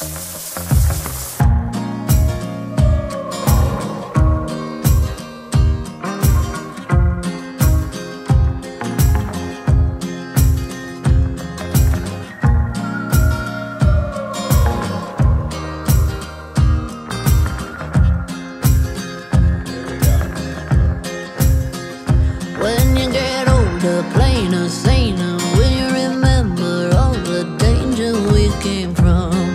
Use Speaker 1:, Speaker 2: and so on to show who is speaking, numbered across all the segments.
Speaker 1: When you get older, plain Plainer, saner, will you remember all the danger we came from?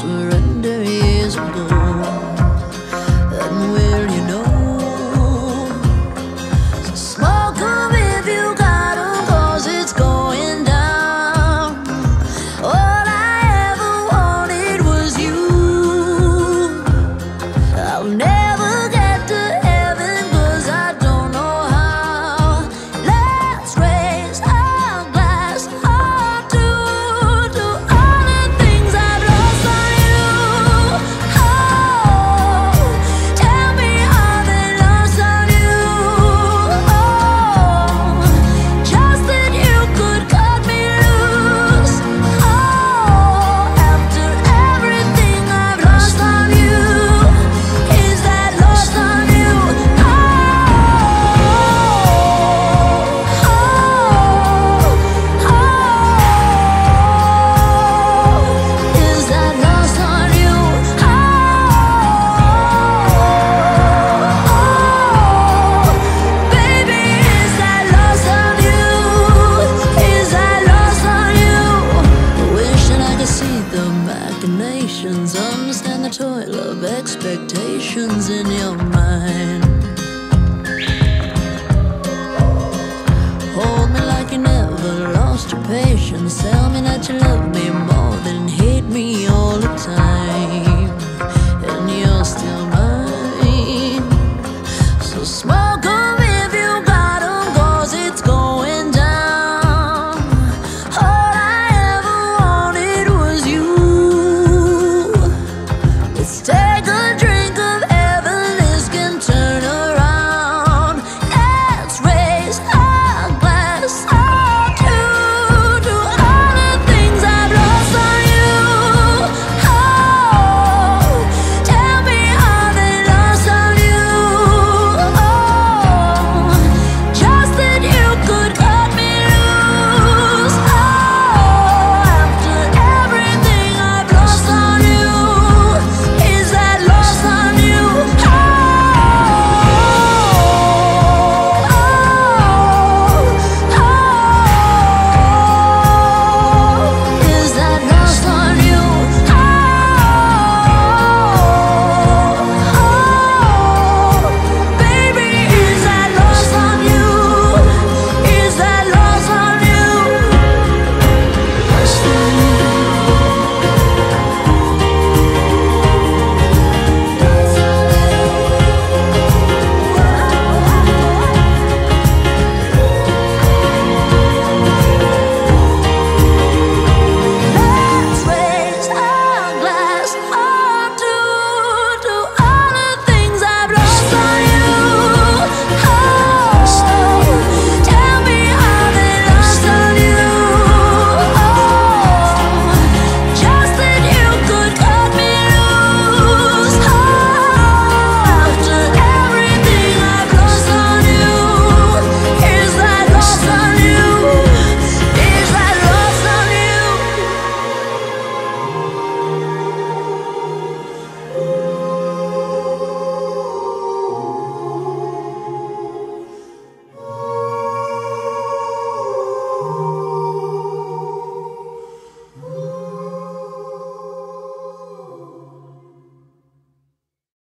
Speaker 1: surrender years ago. understand the toil of expectations in your mind. Hold me like you never lost your patience. Tell me that you love me more than hate me.